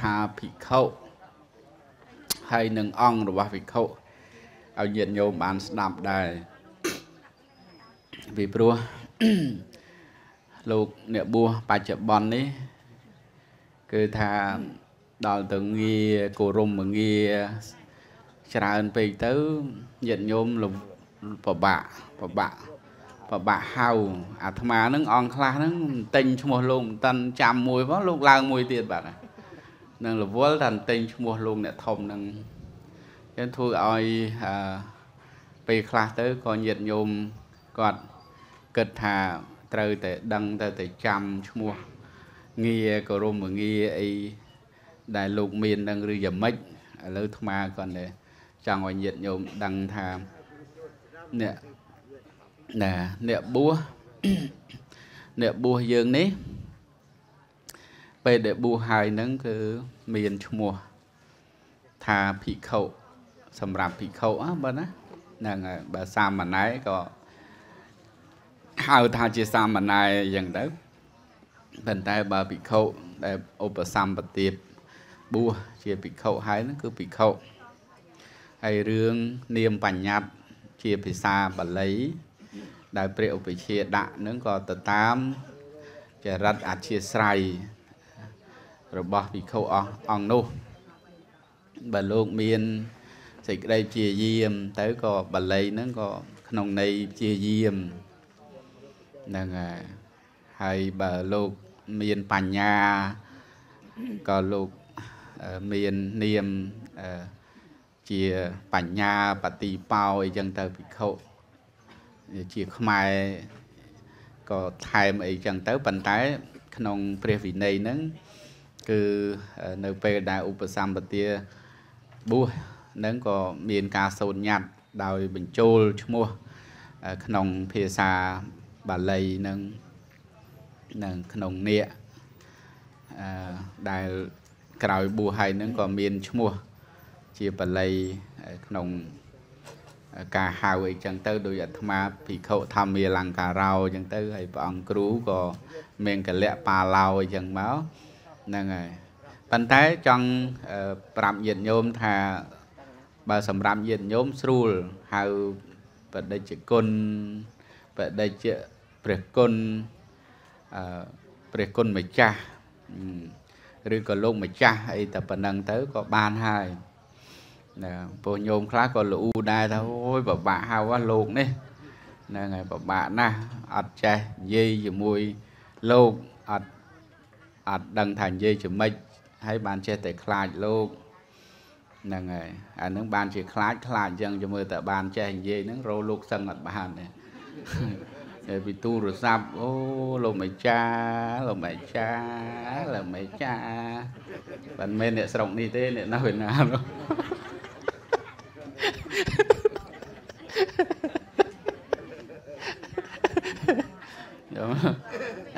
ថាភិក្ខុហើយនឹងអង្គរបស់ភិក្ខុឲ្យញាតិញោមបានស្ដាប់ដែរពីព្រោះលោកអ្នកបួសបច្ចុប្បន្ននេះគឺថាដល់ទៅងារគោរមងារច្រើនពេកទៅញាតិញោមពិបាកពិបាកពិបាកហៅអាត្មាហ្នឹងអង្គខ្លះហ្នឹងទិញឈ្មោះលោកមិនតាន់ចាំមួយផងលោកឡើងមួយទៀតបាទ នឹងរវល់តែទិញឈ្មោះលោកអ្នកធំហ្នឹងចឹងធ្វើឲ្យអឺពេលខ្លះទៅក៏ញាតិញោមគាត់គិតថាត្រូវតែដឹងទៅតែចាំឈ្មោះងារគោរមងារអីដែលលោកមាននឹងឬយ៉ាងម៉េចឥឡូវអាត្មាគាត់តែចង់ឲ្យញាតិញោមដឹងថាអ្នកណាអ្នកបួសអ្នកបួសយើងនេះ ពេលដែលបួសហើយនឹងគឺមានឈ្មោះថាភិក្ខុសម្រាប់ភិក្ខុបើណាហ្នឹងហើយបើសាមណេរក៏ហៅថាជាសាមណេរអញ្ចឹងទៅប៉ុន្តែបើភិក្ខុដែលឧបសម្បទាបួសជាភិក្ខុហើយហ្នឹងគឺភិក្ខុហើយរឿងនាមបញ្ញត្តិជាភាសាបាលី ដែលព្រះឧបជាដាក់នឹងក៏ទៅតាមចរិតអធិស្រ័យ របស់ភិក្ខុអស់អង្គនោះបើលោកមានសេចក្តីជាយាម ទៅក៏បាលីហ្នឹងក៏ក្នុងន័យជាយាមហ្នឹងហើយហើយបើលោកមានបញ្ញាក៏លោកមាននាមជាបញ្ញាបតិបោអីចឹងទៅភិក្ខុជាខ្មែរក៏ថែមអីចឹងទៅប៉ុន្តែ ក្នុងព្រះវិន័យហ្នឹង គឺនៅពេលដែលឧបសម្បទាបួសហ្នឹងក៏មានការសូត្រញត្តិដោយបញ្ចូលឈ្មោះក្នុងភាសាបាលីនឹងនឹងក្នុងនាគអឺដែលក្រោយបួសហើយនឹងក៏មានឈ្មោះជាបាលីក្នុងការហៅអីចឹងទៅដោយអាត្មាភិក្ខុធម្មាលង្ការោអញ្ចឹងទៅហើយព្រះអង្គគ្រូក៏មានកលៈបាឡោអញ្ចឹងមក ហ្នឹងហើយប៉ុន្តែចង់ប្រាប់ញាតិញោមថាបើសម្រាប់ញាតិញោមស្រួលហៅបដិជគុណបដិជព្រះគុណអឺព្រះគុណម្ចាស់ឬក៏លោកម្ចាស់អីតែប៉ុណ្ណឹងទៅក៏បានហើយណាពួកញោមខ្លះក៏លូដែរថាអូយពិបាកហៅលោកនេះហ្នឹងហើយពិបាកណាស់អត់ចេះនិយាយជាមួយលោកអត់ អត់ដឹងថានិយាយជាម៉េចហើយបានចេះតែខ្លាចលោកហ្នឹងហើយអានឹងបានជាខ្លាចខ្លាចអញ្ចឹងជមើលតែបានចេះនិយាយហ្នឹងរោលោកសឹងអត់បានទេហើយពីទូរស័ព្ទអូលោកម្ចាស់លោកម្ចាស់លោកម្ចាស់មិនមែនអ្នកស្រុកនេះទេអ្នកនៅឯណានោះយក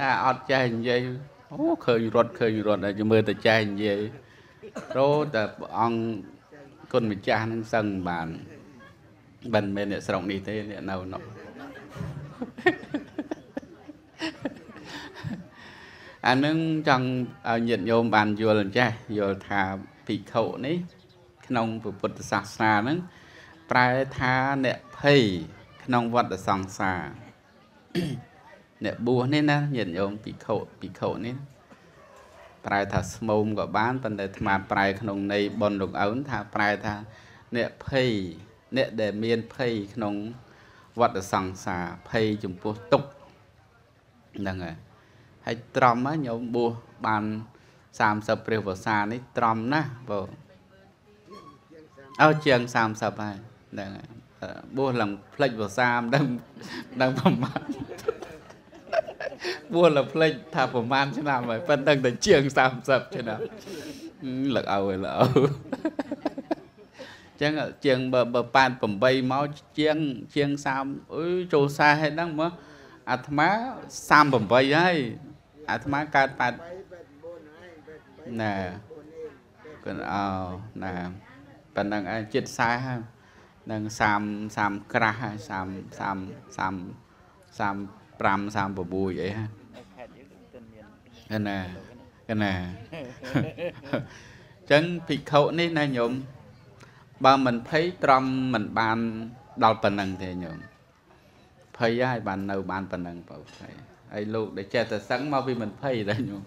អាអត់ចេះនិយាយ អូឃើញរត់ឃើញរត់តែមើលតែចេះនិយាយរោតែព្រះអង្គគុណម្ចាស់នឹងសឹងបានមិនមែនអ្នកស្រុកនេះទេអ្នកនៅនោះអានឹងចង់ឲ្យញាតិញោមបានយល់ចេះយល់ថាភិក្ខុនេះ ក្នុងពុទ្ធសាសនាហ្នឹងប្រែថាអ្នកភ័យក្នុងវដ្តសង្សារ អ្នកបួសនេះណាញាតិញោមភិក្ខុភិក្ខុនេះប្រែថាស្មោមក៏បានប៉ុន្តែអាត្មាប្រែក្នុងន័យប៉ុនលោកអើនថាប្រែថាអ្នកភ័យអ្នកដែលមានភ័យក្នុងវដ្តសង្សារភ័យចំពោះទុក្ខហ្នឹងហើយហើយត្រំណាញោមបួសបាន30ព្រះវស្សានេះត្រំណាស់បងអើជាង30ហើយហ្នឹងហើយបួសឡើងផ្លិចវស្សាមិនដឹងដឹងប្រមាណ បួសឡើងផ្លិចថាប្រមាណឆ្នាំហើយប៉ុន្តែតែជាង30ឆ្នាំលឹកអើលឹកអើចឹងជាងបើបើ88មកជាងជាង30អុយចូល40ហើយហ្នឹងមកអាត្មា38ហើយអាត្មាកើត8ណាគិនអោណាប៉ុណ្ណឹងឯងចិត្ត40ហើយនឹង30 30ក្រាស់ហើយ30 30 35 36អីហ្នឹង ណាកណាអញ្ចឹងភិក្ខុនេះណាញោមបើមិនភ័យត្រំមិនបានដល់ប៉ុណ្ណឹងទេញោមភ័យហើយបាននៅបានប៉ុណ្ណឹងបើភ័យហើយលោកដែលចេះតែសឹងមកពីមិនភ័យដែរញោម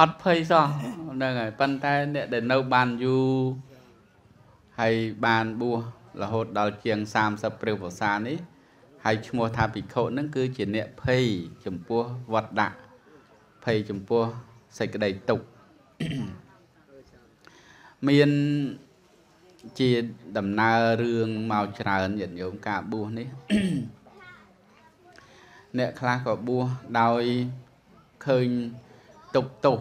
អត់ភ័យសោះហ្នឹងហើយប៉ុន្តែអ្នកដែលនៅបានយូរហើយបានបួសរហូតដល់ជាង30ព្រះវស្សានេះ ហើយឈ្មោះថាភិក្ខុនឹងគឺជាអ្នកភ័យចំពោះវត្តដាក់ភ័យចំពោះសេចក្តីទុក្ខមានជាដំណើររឿងមកច្រើនញាតិញោមការបួសនេះអ្នកខ្លះក៏បួសដោយឃើញទុកទោស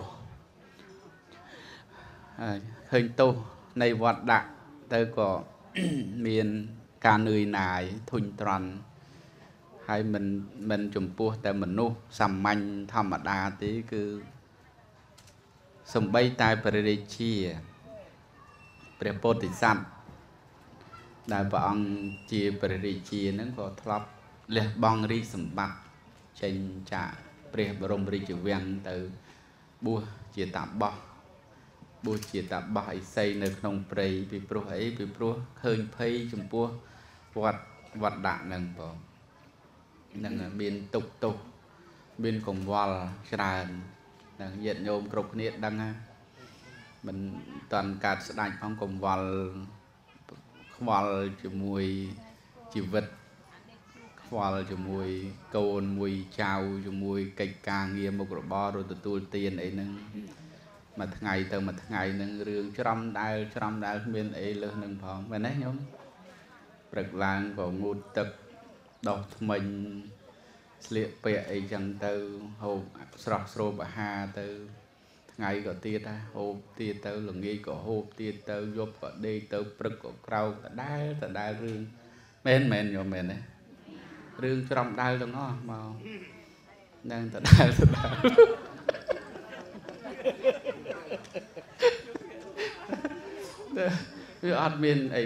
ឃើញទោសនៃវត្តដាក់ទៅក៏មានការនឿយណាយធុញទ្រាន់ ហើយមិនមិនចំពោះតែមនុស្សសាមញ្ញធម្មតាទេគឺសំបីតែព្រះរាជាព្រះពោធិសត្វដែលព្រះអង្គជាព្រះរាជានឹងក៏ធ្លាប់លះបង់រាជសម្បត្តិចេញចាកព្រះបរមរាជវាំងទៅបួសជាតាបោះបួសជាតាបោះអិសីនៅក្នុងព្រៃពីព្រោះអីពីព្រោះឃើញភ័យចំពោះវត្តវត្តដាក់នឹងបង នឹងមានទុកទោសមានកង្វល់ច្រើននឹងញាតិញោមគ្រប់គ្នាដឹងណាមិនតាន់កើតស្ដាច់ផងកង្វល់ខ្វល់ជាមួយជីវិតខ្វល់ជាមួយ កូនមួយចៅជាមួយកិច្ចការងារមុខរបរឬទទួលទានអីហ្នឹងមួយថ្ងៃទៅមួយថ្ងៃហ្នឹងរឿងច្រំដែលច្រំដែលគ្មានអីលើសនឹងផងមែនទេញោមព្រឹកឡើងក៏ងូតទឹក ដោះថ្មិញស្លៀកពាក់អីចឹងទៅហូបស្រស់ស្រូបអាហារទៅថ្ងៃក៏ទៀតដែរហូបទៀតទៅល្ងាចក៏ហូបទៀតទៅយប់ក៏ដេកទៅព្រឹកក៏ក្រោកដដែលដដែលរឿងមែនមែនញោមមែនទេរឿងច្រំដៅទាំងអស់មកនឹងដដែលដដែលវាអត់មានអី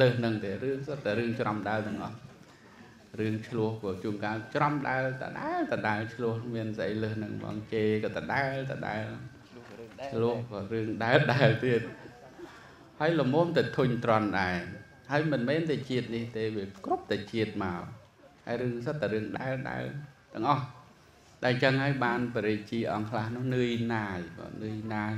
លើសនឹងទេរឿងសុទ្ធតែរឿងច្រំដៅទាំងអស់ រឿងឆ្លោះក៏ជួនកាលច្រំដែលដដែលដដែលឆ្លោះមានស្អីលើសនឹងបងជេក៏ដដែលដដែលឆ្លោះក៏រឿងដែលដែលទៀតហើយលមុំទៅធុញត្រន់ដែរហើយមិនមែនតែជាតិនេះទេវាគ្រប់តែជាតិមកហើយរឿងសិតតែរឿងដែលដែលទាំងអស់តែអញ្ចឹងហើយបានបរិជាអង្គខ្លះនោះនឿយណាយបងនឿយណាយ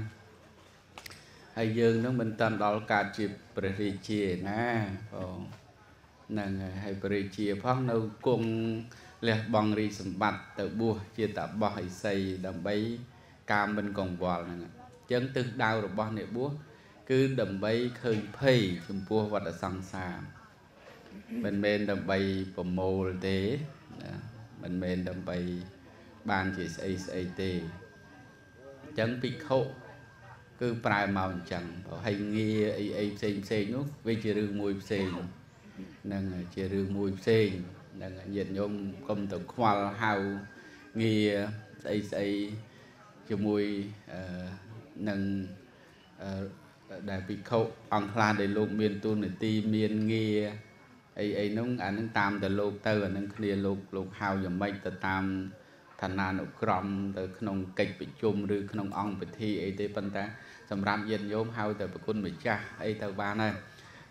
ហើយយើងនឹងមិនតាន់ដល់កើតជាព្រះរាជាណាបងហ្នឹងហើយព្រះរាជាផងនៅគង់លះបង់រីសម្បត្តិទៅបួសជាតបោះឥសីដើម្បីការមិនកង្វល់ហ្នឹងអញ្ចឹងទិសដៅរបស់អ្នកបួសគឺដើម្បីឃើញភ័យចំពោះវដ្តសង្សារមិនមែនដើម្បីប្រមូលទេណាមិនមែនដើម្បីបានជាស្អីស្អីទេអញ្ចឹងភិក្ខុគឺប្រើមកអញ្ចឹងហើយងារអីអីផ្សេងផ្សេងនោះវាជារឿងមួយផ្សេង នឹងជារឿងមួយផ្សេងនឹងញាតិញោមកុំទៅខ្វល់ហៅងារស្អីស្អីជាមួយនឹងដែលភិក្ខុអង្គខ្លះដែលលោកមានទូនាទីមានងារអីអីនោះអានឹងតាមតែលោកទៅអានឹងគ្នាលោកលោកហៅយ៉ាងម៉េចទៅតាមឋានានុក្រមទៅក្នុងកិច្ចប្រជុំឬក្នុងអង្គពិធីអីទេប៉ុន្តែសម្រាប់ញាតិញោមហៅតែប្រគុណម្ចាស់អីទៅបានហើយ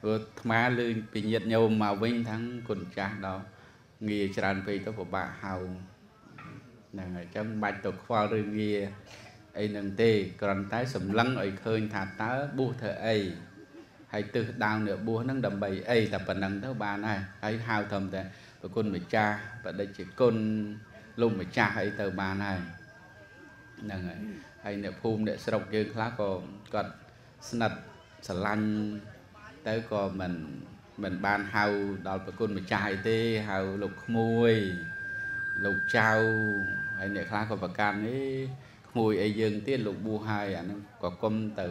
ព្រោះថ្មលឺពីញាតិញោមមកវិញទាំងគុណចាស់ដល់ងារច្រើនពេកទៅពិបាកហៅហ្នឹងហើយអញ្ចឹងបាច់ទៅខ្វល់ឬងារអីនឹងទេគ្រាន់តែសម្លឹងឲ្យឃើញថាតើបួសធ្វើអីហើយទិសដៅអ្នកបួសហ្នឹងដើម្បីអីតែប៉ុណ្្នឹងទៅបានហើយហើយហៅធំតែប្រគុណម្ចាស់បដិជាគុណលោកម្ចាស់អីទៅបានហើយហ្នឹងហើយហើយអ្នកភូមិអ្នកស្រុកយើងខ្លះក៏គាត់ស្និទ្ធស្រឡាញ់ ទៅក៏មិនមិនបានហៅដល់ប្រគុណម្ចាស់អីទេហៅលោកក្មួយលោកចៅហើយអ្នកខ្លះក៏ប្រកាន់នេះក្មួយអីយើងទៀតលោកបួសហើយអាហ្នឹងក៏គុំទៅ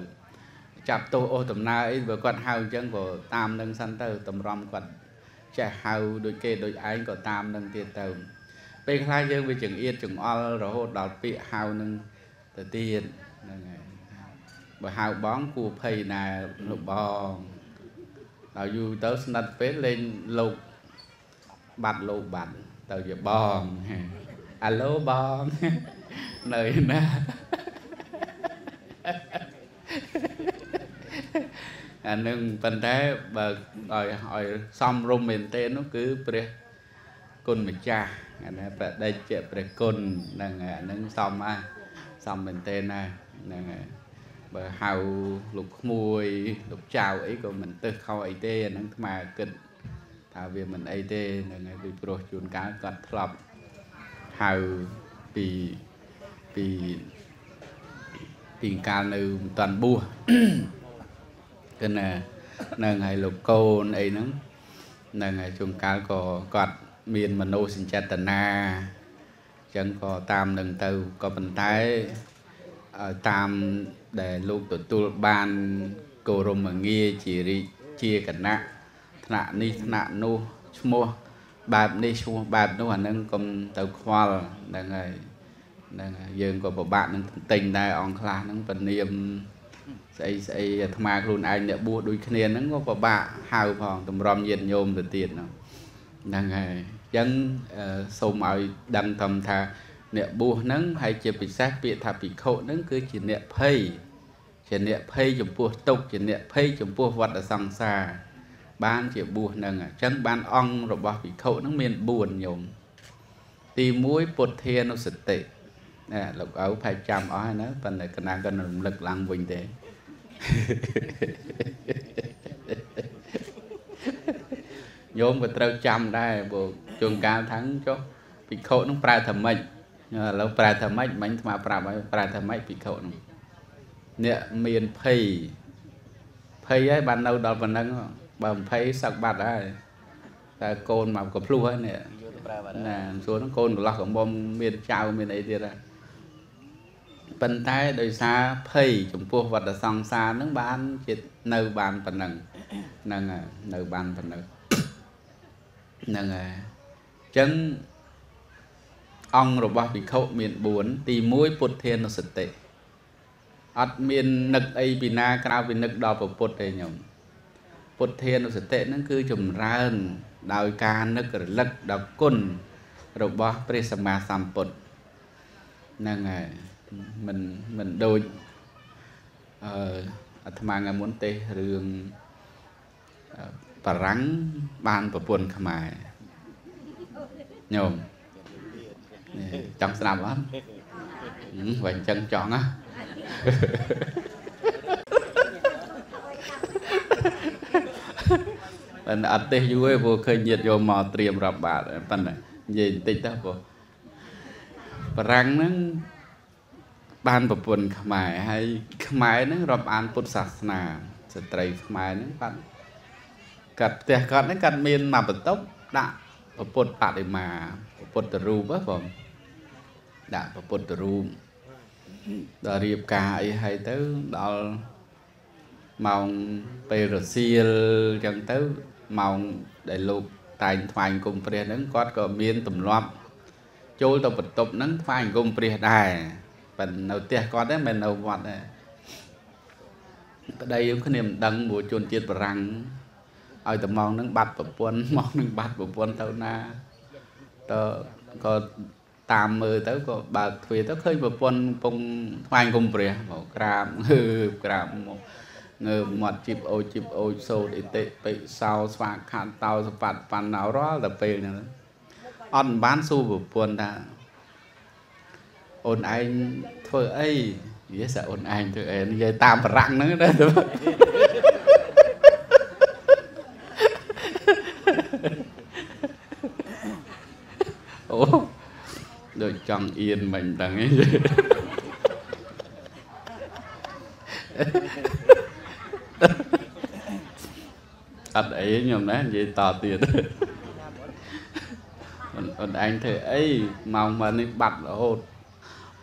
ចាប់ទោសអូសដំណើរអីបើគាត់ហៅអញ្ចឹងក៏តាមនឹងសិនទៅតម្រាំគាត់ចេះហៅដូចគេដូចឯងក៏តាមនឹងទៀតទៅពេលខ្លះយើងវាចង្អៀតចង្អល់រហូតដល់ពាក្យហៅនឹងទៅទៀតហ្នឹងហើយបើហៅបងគួរភ័យណាលោកបង ដល់យូរទៅស្និទ្ធពេលលេងលោកបាត់លោកបាត់ទៅជាបងអាឡូបងនៅណាអានឹងប៉ុន្តែបើឲ្យឲ្យសំរុំមែនទេនោះគឺព្រះគុណម្ចាស់អាណាបដិជ្ជព្រះគុណហ្នឹងអានឹងសំអាសំមែនទេណាហ្នឹងហើយ បើហៅលោកក្មួយលោកចៅអីក៏មិនទឹះខោអីទេអានឹងថ្មគិតថាវាមិនអីទេហ្នឹងហើយពីព្រោះជួនកាលគាត់ធ្លាប់ហៅពីពីពីកាលនៅមិនតាន់បួសគឺណានឹងហើយលោកកូនអីហ្នឹងនឹងហើយជួនកាលក៏គាត់មានមโนសញ្ចេតនាអញ្ចឹងក៏តាមនឹងទៅក៏ប៉ុន្តែតាម ដែលលោកទទួលបានគោរមងារជារាជាគណៈថ្នាក់នេះថ្នាក់នោះឈ្មោះបែបនេះឈ្មោះបែបនោះអានឹងកុំទៅខ្វល់ហ្នឹងហើយហ្នឹងហើយយើងក៏ពិបាកនឹងទិញដែរអង្គខ្លះហ្នឹងពនាមស្អីស្អីអាត្មាខ្លួនឯងអ្នកបួសដូចគ្នាហ្នឹងក៏ពិបាកហៅផងតម្រាំញាតញោមទៅទៀតហ្នឹងហើយអញ្ចឹងសូមឲ្យដឹងធំថា អ្នកបួសហ្នឹងហើយជាពិសេសពាក្យថាភិក្ខុហ្នឹងគឺជាអ្នកភ័យ ជាអ្នកភ័យចំពោះទុក្ខជាអ្នកភ័យចំពោះវដ្តសង្សារបានជាបួសហ្នឹងអញ្ចឹងបានអង្គរបស់ភិក្ខុហ្នឹងមាន4ញោមទី1ពុទ្ធានុសតិណាលោកឪផែចាំអស់ហើយណាប៉ុន្តែកណាក៏រំលឹកឡើងវិញទេញោមក៏ត្រូវចាំដែរព្រោះជួនកាលថាំងចុះភិក្ខុនឹងប្រើថាម៉េចឥឡូវប្រែថាម៉េចមិញស្មាប្រាប់ឲ្យប្រែថាម៉េចភិក្ខុនោះ អ្នកមានភ័យភ័យហើយបាននៅដល់ប៉ុណ្ណឹងបើភ័យសឹកបាត់ហើយតែកូនមកក៏ភ្លោះហើយនេះណាសួរហ្នឹងកូនកន្លោះកំមុំមានចៅមានអីទៀតហើយប៉ុន្តែដោយសារភ័យចំពោះវត្តសង្សារហ្នឹងបានជានៅបានប៉ុណ្ណឹងហ្នឹងនៅបានប៉ុណ្ណឹងហ្នឹងហើយអញ្ចឹងអង្គរបស់ភិក្ខុមាន4ទី1ពុទ្ធានុសតិ អត់មាននឹកអីពីណាក្រៅពីនឹកដល់ពុទ្ធទេញោមពុទ្ធានុសតិហ្នឹងគឺចម្រើន ដោយការនឹករលឹកដល់គុណរបស់ព្រះសម្មាសម្ពុទ្ធហ្នឹងហើយមិនមិនដូចអឺអាត្មាថ្ងៃមុនទេរឿងបារាំងបានប្រពន្ធខ្មែរញោមចង់ស្ដាប់អត់វិញអញ្ចឹងចង់ណា ប៉ុន្តែអត់ទេយូរទេព្រោះឃើញញាតយកមកត្រៀមរាប់បាតប៉ុន្តែនិយាយបន្តិចទៅព្រោះបារាំងហ្នឹងបានប្រពន្ធខ្មែរហើយខ្មែរហ្នឹងរាប់អានពុទ្ធសាសនាស្ត្រីខ្មែរហ្នឹងគាត់កាត់ផ្ទះគាត់ហ្នឹងគាត់មានមកបន្ទប់ដាក់ពុទ្ធបដិមាពុទ្ធរូបហ្នឹងបងដាក់ពុទ្ធរូប ដល់រៀបការអីហើយទៅដល់ម៉ោងពេលរសៀលអញ្ចឹងទៅម៉ោងដែលលោកតែងថ្វាយអង្គមព្រះហ្នឹងគាត់ក៏មានទម្លាប់ចូលទៅបន្ទប់ហ្នឹងថ្វាយអង្គមព្រះដែរប៉ុន្តែនៅផ្ទះគាត់ទេមិននៅវត្តទេប្តីយើងគ្នាមិនដឹងព្រោះជនជាតិបារាំងឲ្យតែម៉ោងហ្នឹងបាត់ប្រពន្ធម៉ោងហ្នឹងបាត់ប្រពន្ធទៅណាទៅក៏ តាមមើលទៅក៏បើកទ្វារទៅឃើញប្រពន្ធកំពុងថ្វាយគុំព្រះមកក្រាបងើបក្រាបមកងើបមាត់ជីបអូជីបអូសោតអិតិបិសោស្វាខានតោសបាត់ប៉ាន់ណោរាល់តែពេលហ្នឹងអត់បានសួរប្រពន្ធថាអូនឯងធ្វើអីនិយាយថាអូនឯងធ្វើអីនិយាយតាមបរាំងហ្នឹងណាអូដូ ចចង់អៀនមិនដឹងឯងអត់អីខ្ញុំណានិយាយតទៀតអូនឯងធ្វើអីម៉ោងមកនេះបាត់រហូត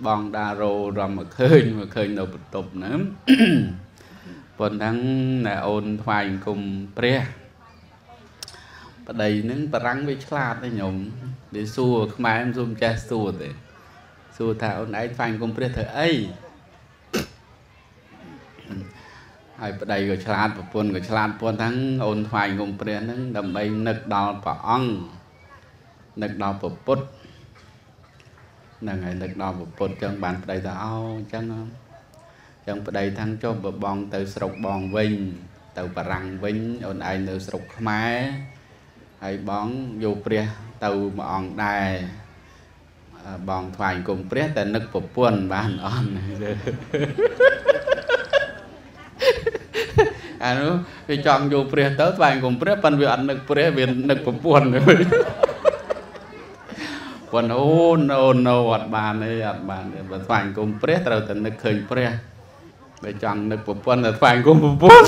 បងដារោរំមកឃើញមកឃើញនៅបន្ទប់ហ្នឹងប៉ុន្តែណែអូនថ្វាយអង្គមព្រះ ប្តីហ្នឹងបរាំងវាឆ្លាតទេញោមវាសួរខ្មែរមិនសុំចេះសួរទេសួរថាអូនឯងថ្វាយអង្គមព្រះធ្វើអីហើយប្តីក៏ឆ្លាតប្រពន្ធក៏ឆ្លាតពន្ធហ្នឹងអូនថ្វាយអង្គមព្រះហ្នឹងដើម្បីនឹកដល់ព្រះអង្គនឹកដល់ពុទ្ធហ្នឹងហើយនឹកដល់ពុទ្ធចឹងបានប្តីថាអោចឹងចឹងប្តីថាំងចុះបើបងទៅស្រុកបងវិញទៅបារាំងវិញអូនឯងនៅស្រុកខ្មែរ ហើយបងយកព្រះទៅមួយអង្គដែរបងថ្វាយគុំព្រះតែនឹកប្រពន្ធបានអត់អានោះវាចង់យកព្រះទៅថ្វាយគុំព្រះប៉ុន្តែវាអត់នឹកព្រះវានឹកប្រពន្ធប៉ុន្តែអូនអូនអូអត់បានទេអត់បានទេបើថ្វាយគុំព្រះត្រូវតែនឹកឃើញព្រះបើចង់នឹកប្រពន្ធទៅថ្វាយគុំប្រពន្ធ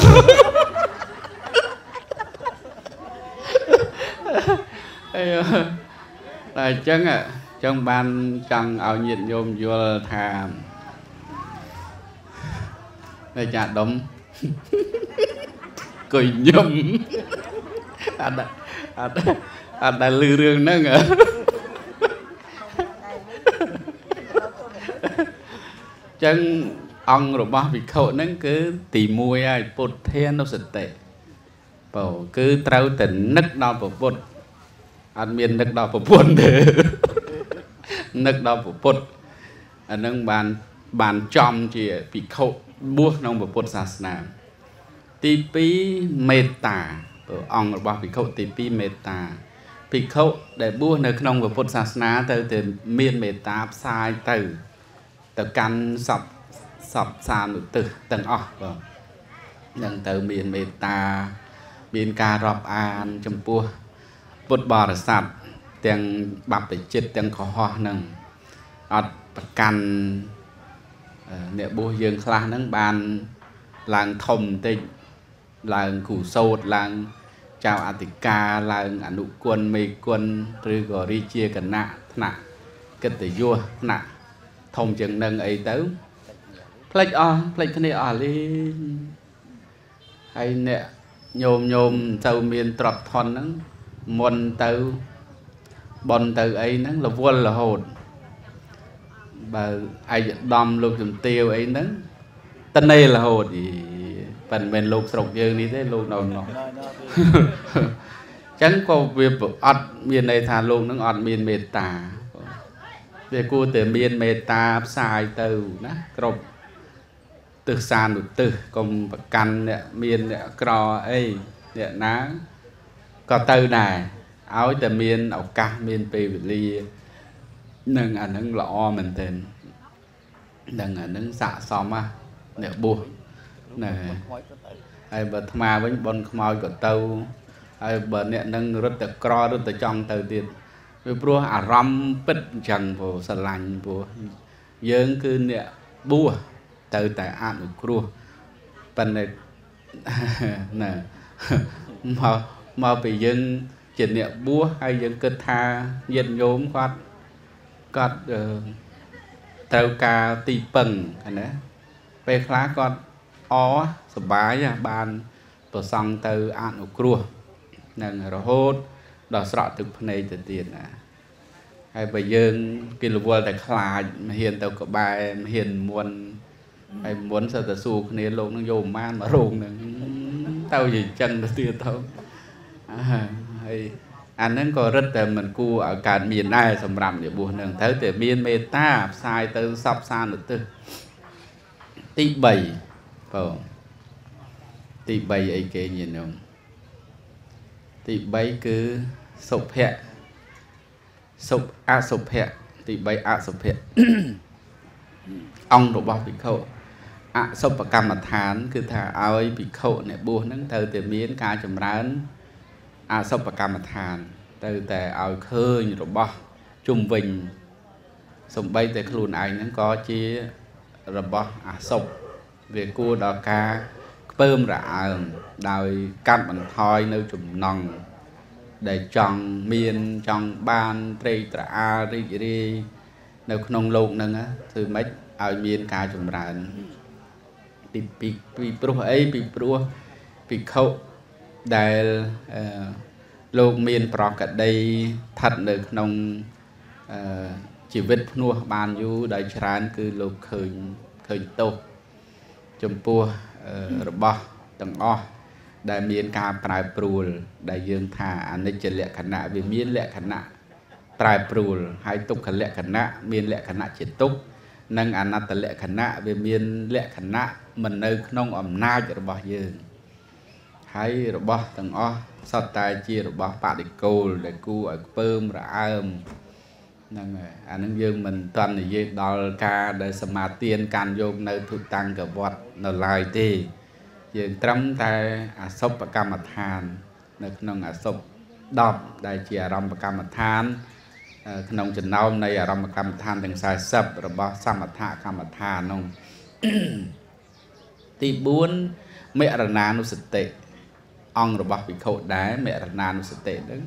អី តែអញ្ចឹងចឹងបានចង់ឲ្យញាតិញោមយល់ថាតែចាដុំកុយញឹមអត់អត់អត់ដែលលឺរឿងហ្នឹងចឹងអង្គរបស់វិខុហ្នឹងគឺទី1ហើយពុទ្ធានុសតិបើគឺត្រូវតែនឹកដល់ពុទ្ធ អត់មាននឹកដល់ប្រពន្ធទេនឹកដល់ពុទ្ធអានឹងបានបានចំជាភិក្ខុបួសក្នុងពុទ្ធសាសនា ទី2មេត្តាព្រះអង្គរបស់ភិក្ខុទី2មេត្តាភិក្ខុដែលបួសនៅក្នុងពុទ្ធសាសនាទៅតែមានមេត្តាផ្សាយទៅទៅកាន់សពសពសានុទិសទាំងអស់បងនឹងទៅមានមេត្តា មានការរាប់អានចំពោះ ពុទ្ធបរិស័ទទាំងបព្វជិតទាំងកុហកហ្នឹងអត់ប្រកាន់អ្នកបួសយើងខ្លះហ្នឹងបានឡើងធំបន្តិចឡើងគ្រូសោតឡើងចៅអធិការឡើងអនុគុណមេគុណឬក៏រាជាគណៈថ្នាក់កិត្តិយសថ្នាក់ធំជាងនឹងអីទៅផ្លេចអស់ផ្លេចគ្នាអស់លេងហើយអ្នកញោមញោមទៅមានទ្រព្យធនហ្នឹង មុនទៅបនទៅអីហ្នឹងរវល់រហូតបើឯកឧត្តមលោកជំទាវអីហ្នឹងតនេរហូតប៉ិនមិនមែនលោកស្រុកយើងនេះទេលោកនៅនោះចឹងក៏វាអត់មានន័យថាលោកនឹងអត់មានមេត្តាវាគួរតែមានមេត្តាផ្សាយទៅណាគ្រប់ទិសសានុទិសកុំប្រកាន់អ្នកមានអ្នកក្រអីអ្នកណា ក៏ទៅដែរឲ្យតែមានឱកាសមានពេលវេលានឹងអានឹងល្អមែនទែននឹងអានឹងស័កសមណាអ្នកបួសណែហើយបើអាត្មាវិញបនខ្មោចក៏ទៅហើយបើអ្នកនឹងរត់តែក្ររត់តែចង់ទៅទៀតវាព្រោះអារម្មណ៍ពិតអញ្ចឹងព្រោះស្រឡាញ់ព្រោះយើងគឺអ្នកបួសទៅតែអនុគ្រោះប៉ុន្តែណាមក មកពីយើងជាអ្នកបួសហើយយើងគិតថាញាតិញោមគាត់គាត់ត្រូវការទីពឹងណាពេលខ្លះគាត់អសបាយបានប្រសង់ទៅអនុគ្រោះនឹងរហូតដល់ស្រក់ទឹកភ្នែកទៅទៀតណាហើយបើយើងគេរវល់តែខ្លាចមិនហ៊ានទៅក្បែរមិនហ៊ានមុនហើយមុនសើតែសួរគ្នាលោកនឹងយកប្រមាណមករោងនឹងទៅជាអញ្ចឹងទៅទៀតទៅ ហើយអាហ្នឹងក៏រឹតតែមិនគួរឲ្យកើតមានដែរសម្រាប់និបួសនឹងត្រូវតែមានមេត្តាផ្សាយទៅសពសានុទិសទី3បងទី3អីគេញាតិញោមទី3គឺសុភៈសុអសុភៈទី3អសុភៈអង្គរបស់ភិក្ខុអសុបកម្មដ្ឋាន គឺថាឲ្យភិក្ខុអ្នកបួសហ្នឹងត្រូវតែមានការចម្រើន អសុបកម្មដ្ឋានទៅតែឲ្យឃើញរបស់ជុំវិញសំបីតែខ្លួនឯងហ្នឹងក៏ជារបស់អសុបវាគួរដល់ការខ្ពើមរអើមដោយកាត់បន្ថយនៅចំណងដែលចង់មានចង់បានត្រេកត្រអាលរីករាយនៅក្នុងលោកហ្នឹងធ្វើម៉េចឲ្យមានការចម្រើនពីពីព្រោះអីពីព្រោះភិក្ខុ ដែលលោកមានប្រកដីស្ថិតនៅក្នុងជីវិតភ្នោះបានយូរដោយច្រើនគឺលោកឃើញឃើញទោសចំពោះរបស់ទាំងអស់ដែលមានការប្រែប្រួល ដែលយើងថាអនិច្ចលក្ខណៈវាមានលក្ខណៈប្រែប្រួលហើយទុក្ខលក្ខណៈមានលក្ខណៈជាទុក្ខនិងអនត្តលក្ខណៈវាមានលក្ខណៈមិននៅក្នុងអំណាចរបស់យើង ហើយរបស់ទាំងអស់សត្វតែជារបស់បដិគោលដែលគួរឲ្យខ្ពើមរអើមហ្នឹងហើយអានឹងយើងមិនតាន់និយាយដល់ការដែលសមាទានកាន់យកនៅទុតាំងកវត្តនៅឡើយទេ យើងត្រឹមតែអសុបកម្មដ្ឋាន នៅក្នុងអសុប10ដែលជាអារម្មណ៍កម្មដ្ឋាន ក្នុងចំណោមនៃអារម្មណ៍កម្មដ្ឋានទាំង40របស់សមថកម្មដ្ឋាននោះទី4មរណានុសតិ អង្គរបស់ភិក្ខុដែរមរណានុសតិហ្នឹង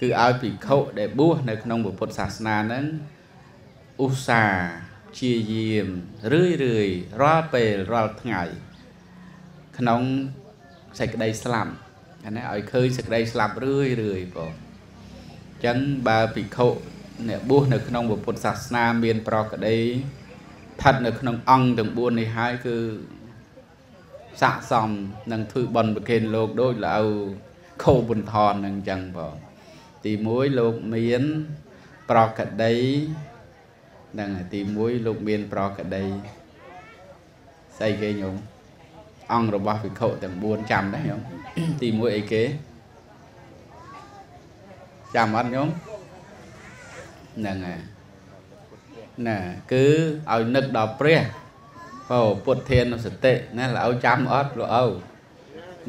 គឺឲ្យភិក្ខុដែលបួសនៅក្នុងពុទ្ធសាសនាហ្នឹងឧស្សាហ៍ជាយាមរឿយរឿយរាល់ពេលរាល់ថ្ងៃក្នុងសេចក្តីស្លាប់ណាឲ្យឃើញសេចក្តីស្លាប់រឿយរឿយបងអញ្ចឹងបើភិក្ខុអ្នកបួសនៅក្នុងពុទ្ធសាសនាមានប្រកដីស្ថិតនៅក្នុងអង្គទាំង4នេះហើយគឺ ស័កសមនឹងធ្វើបន់ប្រគេនលោកដូចលៅខោបុនថននឹងអញ្ចឹងបងទី1លោកមាន ប្រកដីហ្នឹងហើយទី1លោកមាន ប្រកដីស្អីគេញោមអង្គរបស់វិខុទាំង4ចាំដែរញោមទី1អីគេចាំអត់ញោមហ្នឹងហើយណាគឺឲ្យនឹកដល់ព្រះ អូពុទ្ធធានសតិណាលោកឪចាំអត់លោកឪ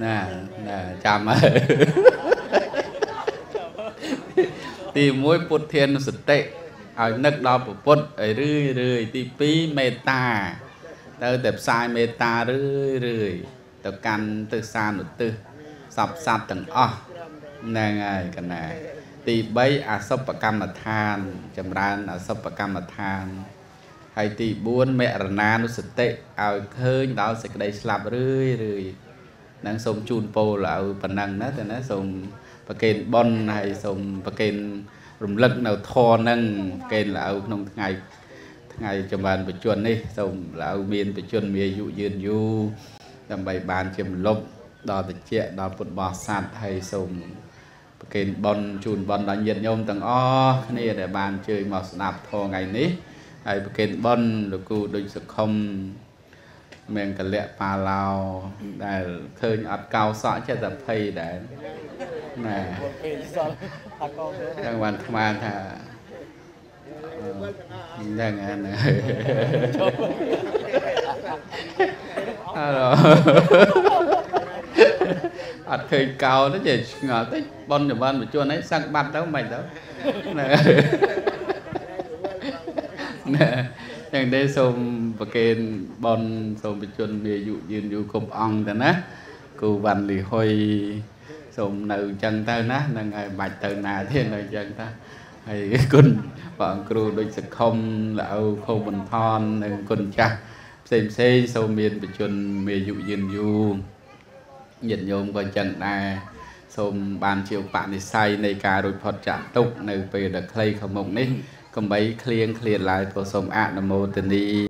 ណាណាចាំហើយទី1ពុទ្ធធានសតិឲ្យនឹកដល់ពុទ្ធឲ្យរឿយរឿយទី2មេត្តាទៅតែផ្សាយមេត្តារឿយរឿយទៅកាន់ទិសានុទិសសពសត្វទាំងអស់ហ្នឹងហើយកណាទី3អសុបកម្មដ្ឋាន ចម្រើនអសុបកម្មដ្ឋាន ហើយទី4មរណានុសតិឲ្យឃើញដល់សេចក្តីស្លាប់រឿយរឿយនឹងសូមជូនពោលឲ្យប៉ុណ្ណឹងណាទៅណាសូមប្រកេនប៉ុនហើយសូមប្រកេនរំលឹកនៅធរនឹងប្រកេនលៅក្នុងថ្ងៃថ្ងៃចម្រើនបជននេះសូមលៅមានបជនមានអាយុយឺនយូរដើម្បីបានជាមលប់ដល់តិចដល់ពុទ្ធបរិស័ទហើយសូមប្រកេនប៉ុនជូនប៉ុនដល់ញាតិញោមទាំងអស់គ្នាដែលបានជើញមកស្ដាប់ធរថ្ងៃនេះ ហើយប្រគេនប៉ុនលោកគ្រូដូចសខុមមានកលៈប៉ាឡោដែលឃើញអត់កោសក់ចិត្តតែភ័យដែរណាចឹងបានថ្មថាយ៉ាងហ្នឹងអរអត់ឃើញកោទៅចេះឆ្ងល់តិចប៉ុនចម្បានបញ្ជនហ្នឹងសឹកបាត់ទៅមិនទៅណាណា យ៉ាងនេះសូមប្រគេនបនសូមបញ្ជនមានអាយុយឺនយូរគ្រប់អង្គទៅណាគូវ៉ាន់លីហុយសូមនៅអញ្ចឹងទៅណានឹងឲ្យបាច់ទៅណាទៀតនៅអញ្ចឹងទៅហើយគុណបងគ្រូដូចសខុមលៅខោបន្ថននិងគុណចាស់ផ្សេងផ្សេងសូមមានបញ្ជនមានអាយុយឺនយូរញាតិញោមក៏អញ្ចឹងដែរសូមបានជាឧបនិស្ស័យនៃការរួចផុតចាក់ទុកនៅពេលដែលខ្លីខាងមុខនេះ កំបីឃ្លៀងឃ្លាតឡើយក៏សូមអនុមោទនី